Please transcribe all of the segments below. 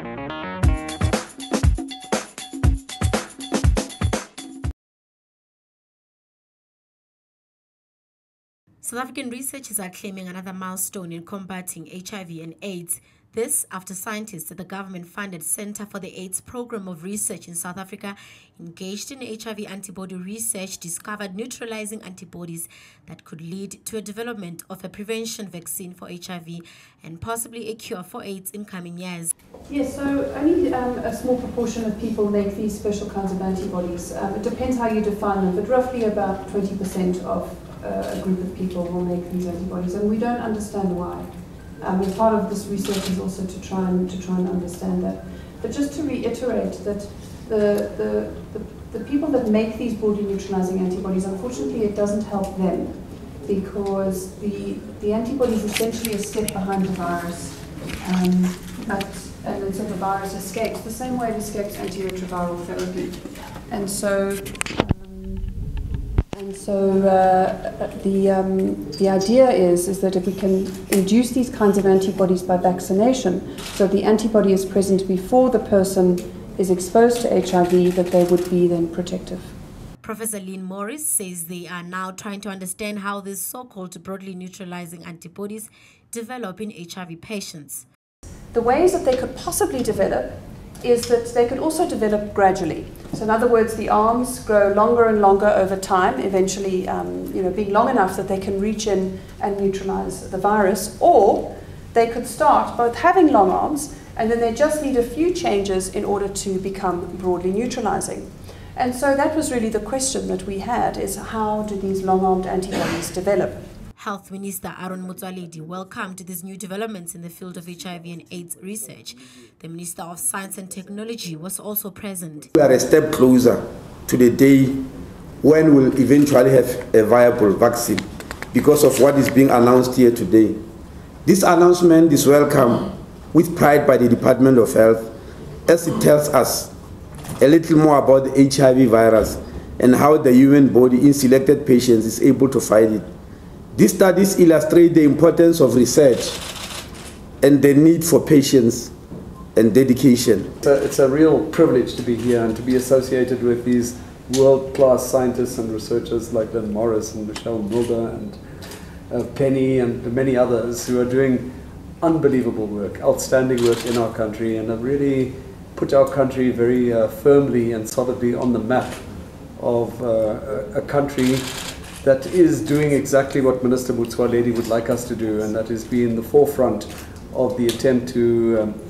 South African researchers are claiming another milestone in combating HIV and AIDS. This after scientists at the government funded Center for the AIDS Program of Research in South Africa, engaged in HIV antibody research, discovered neutralizing antibodies that could lead to a development of a prevention vaccine for HIV and possibly a cure for AIDS in coming years. Yes, so only um, a small proportion of people make these special kinds of antibodies. Um, it depends how you define them, but roughly about 20% of uh, a group of people will make these antibodies, and we don't understand why. Um, and part of this research is also to try and to try and understand that. But just to reiterate that the the, the, the people that make these broadly neutralizing antibodies, unfortunately, it doesn't help them because the the antibody is essentially a step behind the virus, um, but and then so the virus escapes the same way it escapes antiretroviral therapy, and so. And so uh, the, um, the idea is, is that if we can induce these kinds of antibodies by vaccination, so the antibody is present before the person is exposed to HIV, that they would be then protective. Professor Lynn Morris says they are now trying to understand how these so called broadly neutralizing antibodies develop in HIV patients. The ways that they could possibly develop is that they could also develop gradually. So in other words, the arms grow longer and longer over time, eventually um, you know, being long enough that they can reach in and neutralize the virus, or they could start both having long arms and then they just need a few changes in order to become broadly neutralizing. And so that was really the question that we had is how do these long-armed antibodies develop? Health Minister Aaron Motsoaledi welcomed these new developments in the field of HIV and AIDS research. The Minister of Science and Technology was also present. We are a step closer to the day when we'll eventually have a viable vaccine because of what is being announced here today. This announcement is welcome with pride by the Department of Health as it tells us a little more about the HIV virus and how the human body in selected patients is able to fight it. These studies illustrate the importance of research and the need for patience and dedication. It's a, it's a real privilege to be here and to be associated with these world-class scientists and researchers like Lynn Morris and Michelle Mulder and uh, Penny and many others who are doing unbelievable work, outstanding work in our country and have really put our country very uh, firmly and solidly on the map of uh, a country that is doing exactly what Minister Motsoaledi would like us to do, and that is be in the forefront of the attempt to um,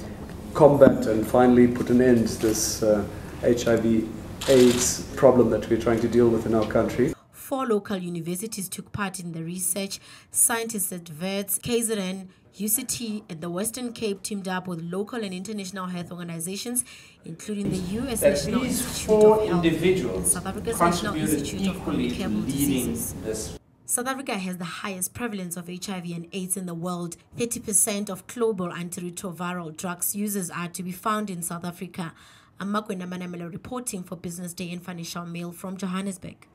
combat and finally put an end to this uh, HIV AIDS problem that we're trying to deal with in our country. Four local universities took part in the research. Scientists at Wits, KZN, UCT, and the Western Cape teamed up with local and international health organizations, including the U.S. National Institute of Health and South Africa's National Institute of Communicable Diseases. This. South Africa has the highest prevalence of HIV and AIDS in the world. 30% of global antiretroviral drugs users are to be found in South Africa. I'm Makwena Manamela reporting for Business Day and Financial Mail from Johannesburg.